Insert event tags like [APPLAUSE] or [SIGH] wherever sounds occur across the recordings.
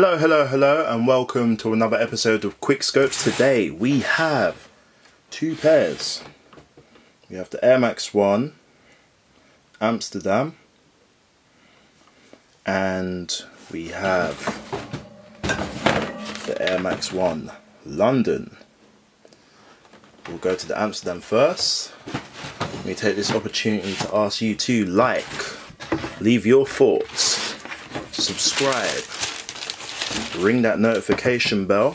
Hello, hello, hello, and welcome to another episode of Quick Schopes. Today we have two pairs. We have the Air Max 1 Amsterdam, and we have the Air Max 1 London. We'll go to the Amsterdam first. Let me take this opportunity to ask you to like, leave your thoughts, subscribe, ring that notification bell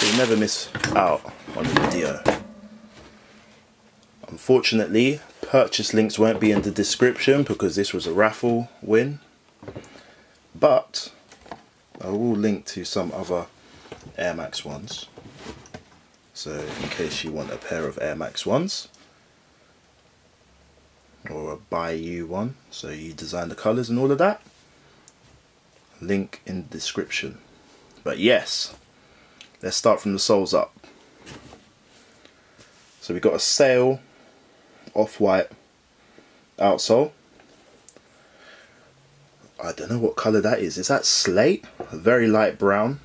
so you never miss out on the video. Unfortunately, purchase links won't be in the description because this was a raffle win. But I will link to some other Air Max ones. So in case you want a pair of Air Max ones or a buy you one so you design the colors and all of that. Link in the description. But yes let's start from the soles up. So we've got a sail off-white outsole. I don't know what color that is. Is that slate? A very light brown.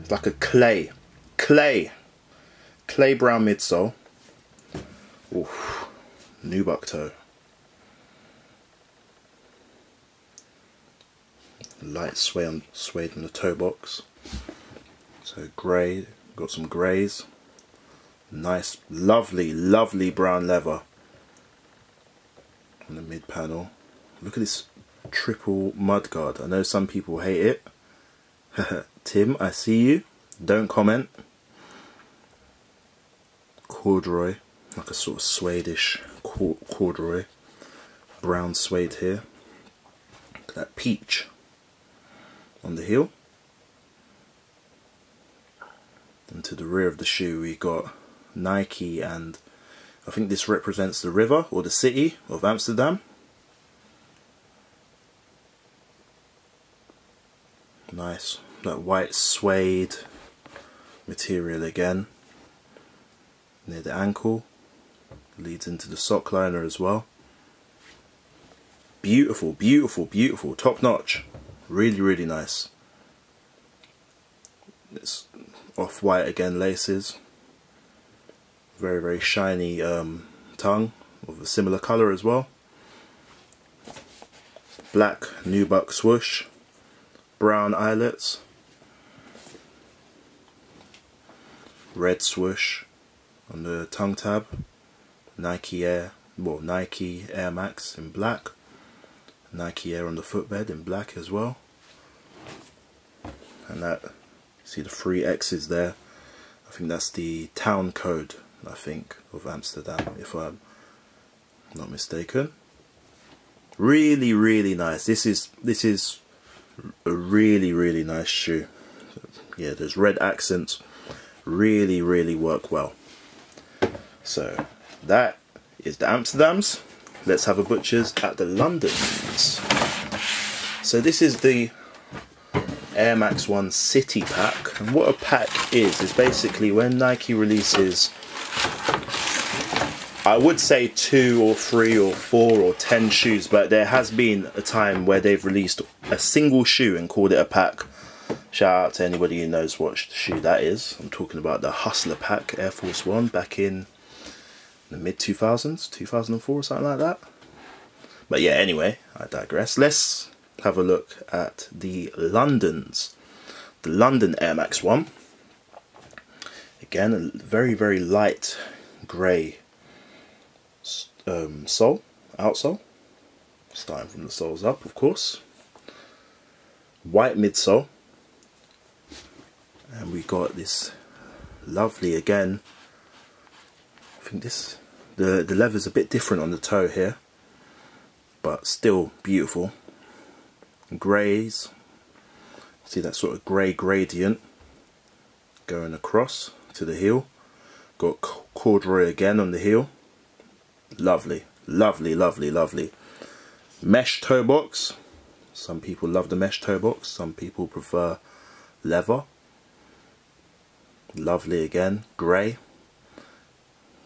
It's like a clay. Clay. Clay brown midsole. Oof nubuck toe. Light sway on, suede on the toe box. So grey, got some greys. Nice, lovely, lovely brown leather on the mid panel. Look at this triple mudguard. I know some people hate it. [LAUGHS] Tim, I see you. Don't comment. Corduroy, like a sort of Swedish corduroy, brown suede here. That peach on the heel. And to the rear of the shoe we got Nike and I think this represents the river or the city of Amsterdam. Nice, that white suede material again near the ankle leads into the sock liner as well. Beautiful beautiful beautiful top notch. Really really nice. It's off white again laces. Very very shiny um, tongue of a similar color as well. Black nubuck swoosh. Brown eyelets. Red swoosh on the tongue tab Nike Air, well Nike Air Max in black, Nike Air on the footbed in black as well, and that see the three X's there. I think that's the town code. I think of Amsterdam, if I'm not mistaken. Really, really nice. This is this is a really, really nice shoe. Yeah, there's red accents. Really, really work well. So that is the Amsterdams. Let's have a butcher's at the Londons. So this is the Air Max 1 City Pack. And what a pack is, is basically when Nike releases, I would say two or three or four or ten shoes, but there has been a time where they've released a single shoe and called it a pack. Shout out to anybody who knows what shoe that is. I'm talking about the Hustler Pack Air Force One back in the mid 2000s, 2004 or something like that. But yeah, anyway, I digress. Let's have a look at the Londons. The London Air Max 1. Again, a very, very light grey um, sole, outsole. Starting from the soles up, of course. White midsole. And we got this lovely, again, I think this the the leather's a bit different on the toe here but still beautiful. Greys see that sort of grey gradient going across to the heel. Got corduroy again on the heel. Lovely lovely lovely lovely. Mesh toe box. Some people love the mesh toe box. Some people prefer leather. Lovely again. Grey.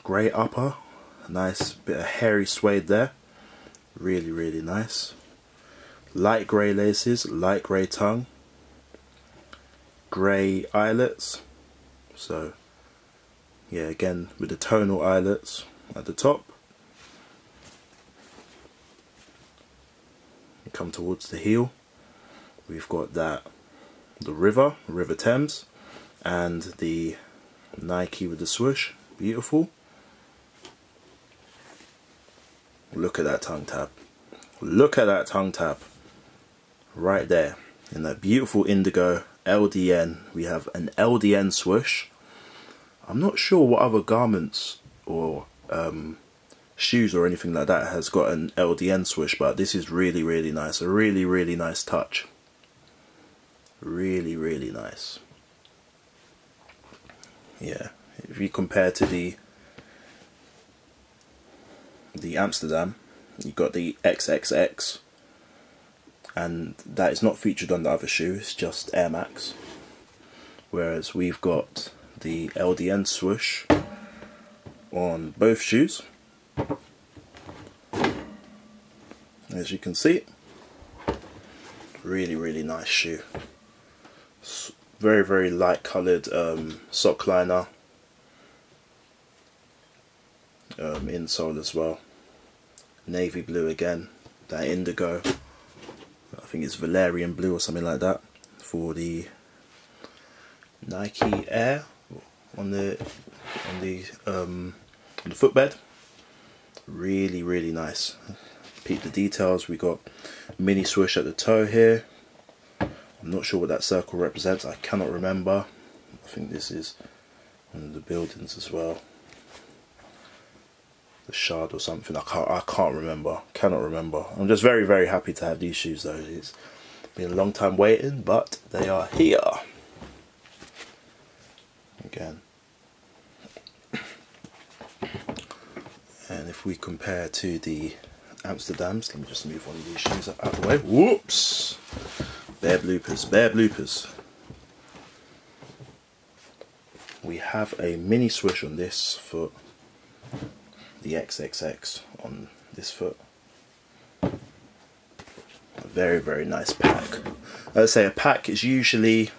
Grey upper, nice bit of hairy suede there, Really, really nice. Light grey laces, light grey tongue, grey eyelets. So, yeah, again with the tonal eyelets at the top. Come towards the heel. We've got that the river, River Thames, and the Nike with the swoosh. Beautiful. Look at that tongue tab. Look at that tongue tab. Right there. In that beautiful indigo LDN, we have an LDN swoosh. I'm not sure what other garments or um, shoes or anything like that has got an LDN swoosh, but this is really, really nice. A really, really nice touch. Really, really nice. Yeah, if you compare to the the Amsterdam, you've got the XXX, and that is not featured on the other shoe. It's just Air Max. Whereas we've got the LDN swoosh on both shoes. As you can see, really, really nice shoe. Very, very light coloured um, sock liner. Um, insole as well. Navy blue again. That indigo. I think it's Valerian blue or something like that for the Nike Air on the on the um, on the footbed. Really, really nice. Peep the details. We got mini swoosh at the toe here. I'm not sure what that circle represents. I cannot remember. I think this is one of the buildings as well. The shard or something. I can't. I can't remember. Cannot remember. I'm just very, very happy to have these shoes though. It's been a long time waiting, but they are here. Again. And if we compare to the Amsterdams, let me just move one of these shoes out of the way. Whoops! Bare bloopers, bare bloopers. We have a mini swoosh on this foot, the XXX on this foot. A very, very nice pack. I say, a pack is usually,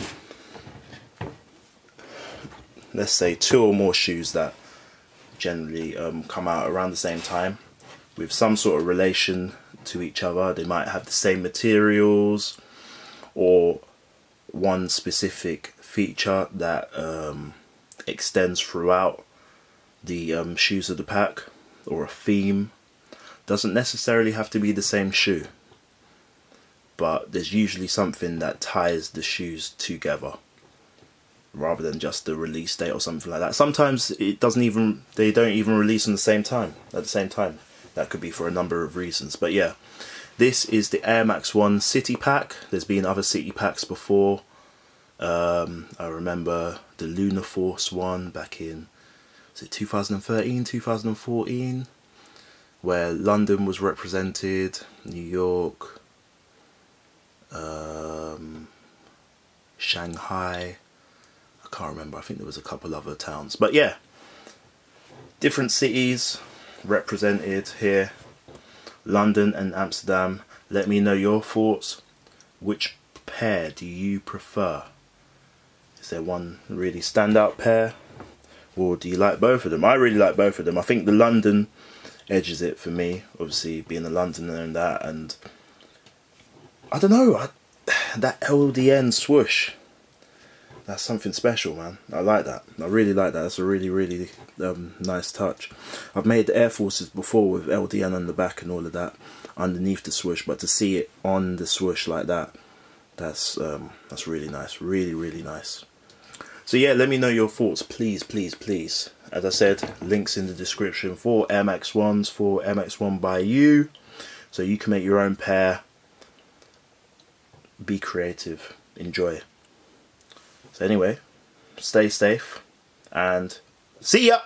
let's say, two or more shoes that generally um, come out around the same time with some sort of relation to each other. They might have the same materials or one specific feature that um, extends throughout the um, shoes of the pack or a theme. Doesn't necessarily have to be the same shoe, but there's usually something that ties the shoes together rather than just the release date or something like that. Sometimes it doesn't even they don't even release on the same time at the same time. That could be for a number of reasons. But yeah, this is the Air Max 1 City Pack. There's been other City Packs before. Um, I remember the Lunar Force one back in it 2013, 2014, where London was represented, New York, um, Shanghai, I can't remember. I think there was a couple other towns. But yeah, different cities represented here. London and Amsterdam. Let me know your thoughts. Which pair do you prefer? Is there one really standout pair? Or do you like both of them? I really like both of them. I think the London edges it for me. Obviously being a Londoner and that. And I don't know. I, [SIGHS] that LDN swoosh that's something special, man. I like that. I really like that. That's a really, really um, nice touch. I've made the Air Forces before with LDN on the back and all of that underneath the swoosh, but to see it on the swoosh like that, that's um, that's really nice. Really, really nice. So yeah, let me know your thoughts, please, please, please. As I said, links in the description for MX1s, for MX1 by you, so you can make your own pair. Be creative. Enjoy. So anyway, stay safe and see ya!